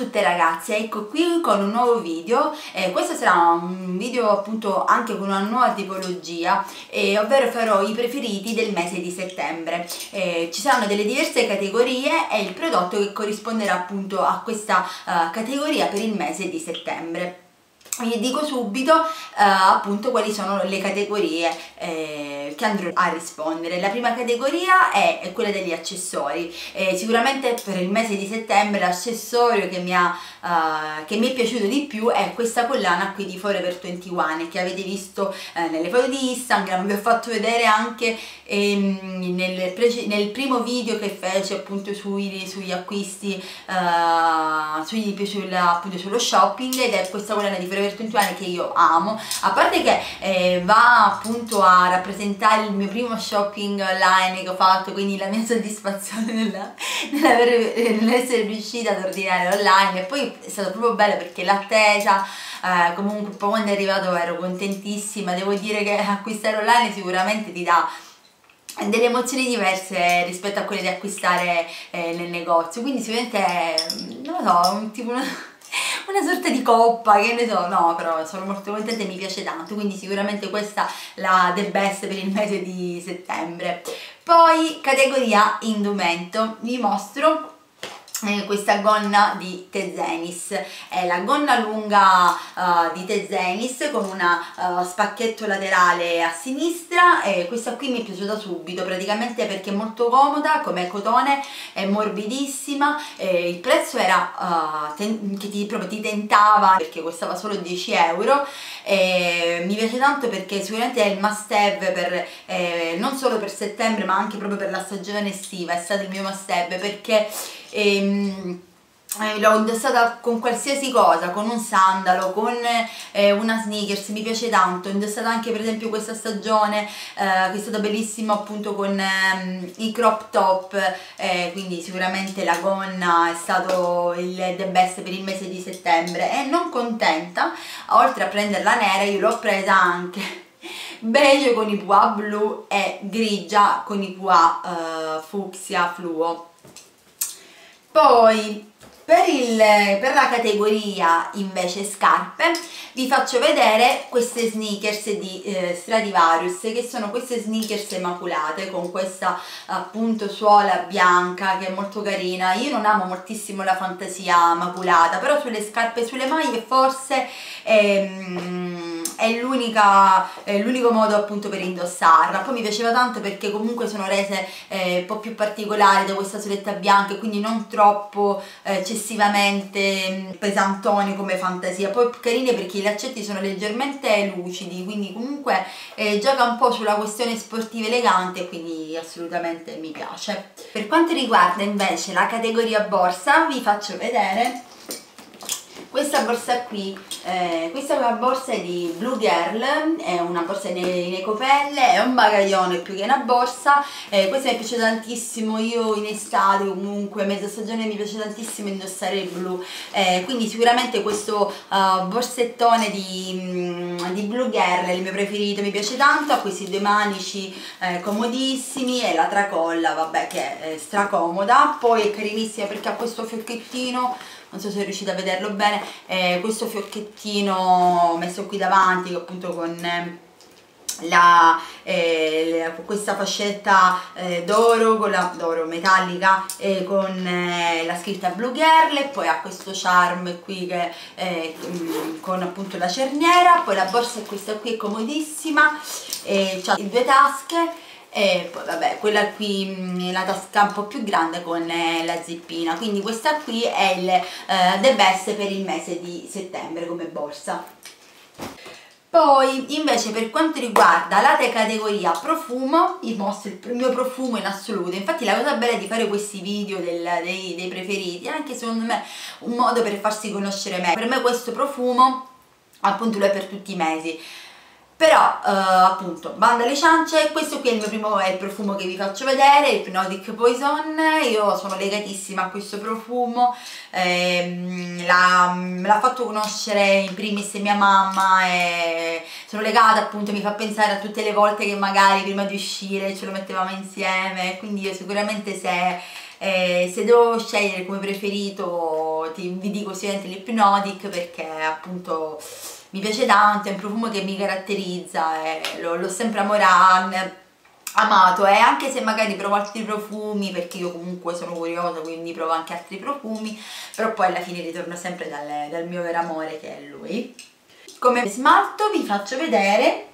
tutte ragazze, ecco qui con un nuovo video, eh, questo sarà un video appunto anche con una nuova tipologia, eh, ovvero farò i preferiti del mese di settembre. Eh, ci saranno delle diverse categorie e il prodotto che corrisponderà appunto a questa uh, categoria per il mese di settembre vi dico subito eh, appunto quali sono le categorie eh, che andrò a rispondere. La prima categoria è, è quella degli accessori. Eh, sicuramente per il mese di settembre l'accessorio che, uh, che, mi è piaciuto di più è questa collana qui di Forever 21 che avete visto eh, nelle foto di Instagram. Vi ho fatto vedere anche ehm, nel, nel, primo video che fece appunto sui, sugli acquisti uh, sugli, sulla, appunto sullo shopping ed è questa collana di Forever percentuale che io amo. A parte che eh, va appunto a rappresentare il mio primo shopping online che ho fatto quindi la mia soddisfazione nell'essere riuscita ad ordinare online. E poi è stato proprio bello perché l'attesa eh, comunque poi quando è arrivato ero contentissima. Devo dire che acquistare online sicuramente ti dà delle emozioni diverse rispetto a quelle di acquistare eh, nel negozio. Quindi sicuramente non lo so tipo una sorta di coppa, che ne so, no, però sono molto contenta e mi piace tanto, quindi sicuramente questa la the best per il mese di settembre. Poi categoria indumento, vi mostro eh, questa gonna di Tezenis. È la gonna lunga uh, di Tezenis con una uh, spacchetto laterale a sinistra e questa qui mi è piaciuta subito praticamente perché è molto comoda come cotone è morbidissima e il prezzo era uh, che ti, proprio ti tentava perché costava solo 10 euro e mi piace tanto perché sicuramente è il must have per, eh, non solo per settembre ma anche proprio per la stagione estiva. È stato il mio must have perché ehm, eh, l'ho indossata con qualsiasi cosa, con un sandalo, con eh, una sneakers, mi piace tanto, ho indossato anche per esempio questa stagione eh, che è stata bellissima appunto con ehm, i crop top, eh, quindi sicuramente la gonna è stato il the best per il mese di settembre. E non contenta, oltre a prenderla nera io l'ho presa anche beige con i pois blu e grigia con i pois eh, fucsia fluo poi per, il, per, la categoria invece scarpe vi faccio vedere queste sneakers di eh, Stradivarius che sono queste sneakers maculate con questa appunto suola bianca che è molto carina. Io non amo moltissimo la fantasia maculata però sulle scarpe e sulle maglie forse ehm, è l'unico modo appunto per indossarla. Poi mi piaceva tanto perché comunque sono rese eh, un po' più particolari da questa soletta bianca e quindi non troppo eh, eccessivamente mm, pesantoni come fantasia. Poi carine perché i laccetti sono leggermente lucidi quindi comunque eh, gioca un po' sulla questione sportiva elegante quindi assolutamente mi piace. Per quanto riguarda invece la categoria borsa vi faccio vedere questa borsa qui eh, questa è una borsa di Blue Girl è una borsa in, in ecopelle è un bagaglione più che una borsa eh, questa mi piace tantissimo io in estate comunque mezza stagione mi piace tantissimo indossare il blu eh, quindi sicuramente questo uh, borsettone di, mm, di, Blue Girl è il mio preferito mi piace tanto ha questi due manici eh, comodissimi e la tracolla vabbè che è stracomoda poi è carinissima perché ha questo fiocchettino non so se riuscite a vederlo bene eh, questo fiocchettino messo qui davanti appunto con eh, la, eh, questa fascetta eh, d'oro metallica eh, con la scritta Blue Girl e poi ha questo charm qui che, eh, con appunto la cerniera poi la borsa è questa qui è comodissima ha due tasche e poi vabbè quella qui mm, la tasca un po' più grande con eh, la zippina. Quindi questa qui è il uh, the best per il mese di settembre come borsa. Poi invece per quanto riguarda la categoria profumo vi mostro il mio profumo in assoluto. Infatti la cosa bella di fare questi video del, dei, dei preferiti è anche secondo me un modo per farsi conoscere meglio per me questo profumo appunto lo è per tutti i mesi però uh, appunto banda alle ciance questo qui è il mio primo è il profumo che vi faccio vedere il Hypnotic Poison. Io sono legatissima a questo profumo ehm, me l'ha fatto conoscere in primis mia mamma e sono legata appunto mi fa pensare a tutte le volte che magari prima di uscire ce lo mettevamo insieme. Quindi io sicuramente se eh, se devo scegliere come preferito ti, vi dico sicuramente l'Hypnotic perché appunto mi piace tanto, è un profumo che mi caratterizza, eh, l'ho sempre amorato amato eh? anche se magari provo altri profumi perché io comunque sono curiosa quindi provo anche altri profumi però poi alla fine ritorno sempre dal, dal mio vero amore che è lui come smalto vi faccio vedere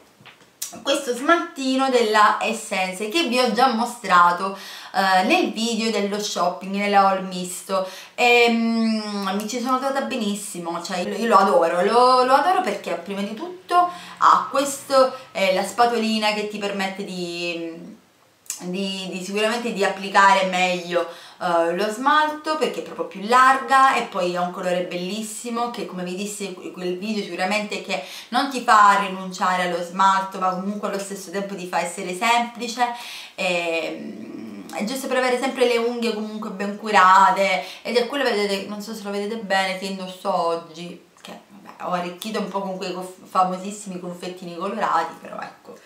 questo smaltino della Essence che vi ho già mostrato eh, nel video dello shopping, nella haul misto. E mm, mi ci sono trovata benissimo, cioè io lo adoro, lo, lo adoro perché prima di tutto ha questo, eh, la spatolina che ti permette di di, di, sicuramente di applicare meglio uh, lo smalto perché è proprio più larga e poi ha un colore bellissimo che come vi dissi in quel video sicuramente che non ti fa rinunciare allo smalto ma comunque allo stesso tempo ti fa essere semplice. E, è giusto per avere sempre le unghie comunque ben curate. Ed è quello vedete non so se lo vedete bene che indosso oggi che vabbè, ho arricchito un po' con quei famosissimi confettini colorati però ecco.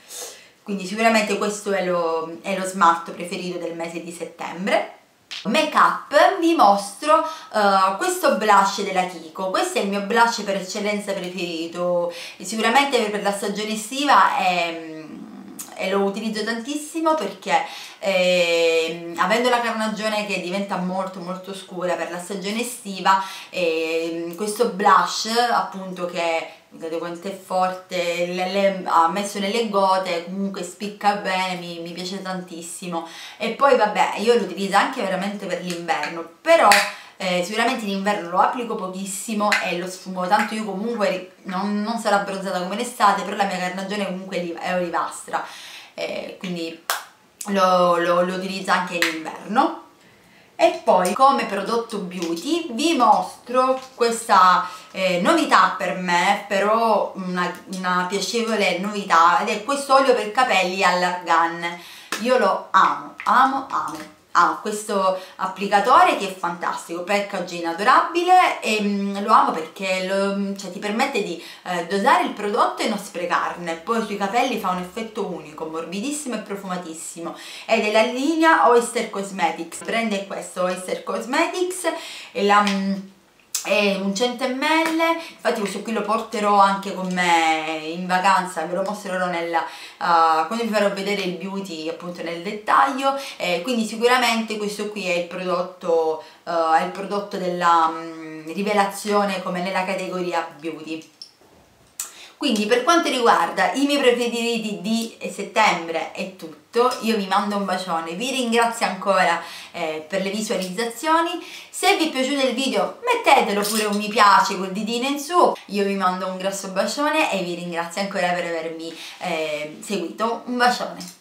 Quindi sicuramente questo è lo, è lo smart preferito del mese di settembre. Make up vi mostro uh, questo blush della Kiko. Questo è il mio blush per eccellenza preferito. Sicuramente per la stagione estiva è, e lo utilizzo tantissimo perché eh, avendo la carnagione che diventa molto molto scura per la stagione estiva eh, questo blush appunto che vedete quanto è forte, le, le, ha messo nelle gote, comunque spicca bene, mi, mi piace tantissimo. E poi vabbè, io lo utilizzo anche veramente per l'inverno, però eh, sicuramente in inverno lo applico pochissimo e lo sfumo, tanto io comunque non, non sarò abbronzata come l'estate, però la mia carnagione comunque è olivastra, eh, quindi lo, lo, lo utilizzo anche in inverno. E poi come prodotto beauty vi mostro questa eh, novità per me però una, una, piacevole novità ed è questo olio per capelli all'argan io lo amo, amo, amo ha questo applicatore che è fantastico, packaging adorabile e mm, lo amo perché lo, cioè, ti permette di eh, dosare il prodotto e non sprecarne, poi sui capelli fa un effetto unico, morbidissimo e profumatissimo, è della linea Oyster Cosmetics, prende questo Oyster Cosmetics e la... Mm, è un 100 ml infatti questo qui lo porterò anche con me in vacanza ve lo mostrerò nella, uh, quando vi farò vedere il beauty appunto nel dettaglio. Eh, quindi sicuramente questo qui è il prodotto, uh, è il prodotto della um, rivelazione come nella categoria beauty quindi per quanto riguarda i miei preferiti di settembre è tutto, io vi mando un bacione, vi ringrazio ancora eh, per le visualizzazioni, se vi è piaciuto il video mettetelo pure un mi piace col ditino in su, io vi mando un grosso bacione e vi ringrazio ancora per avermi eh, seguito, un bacione!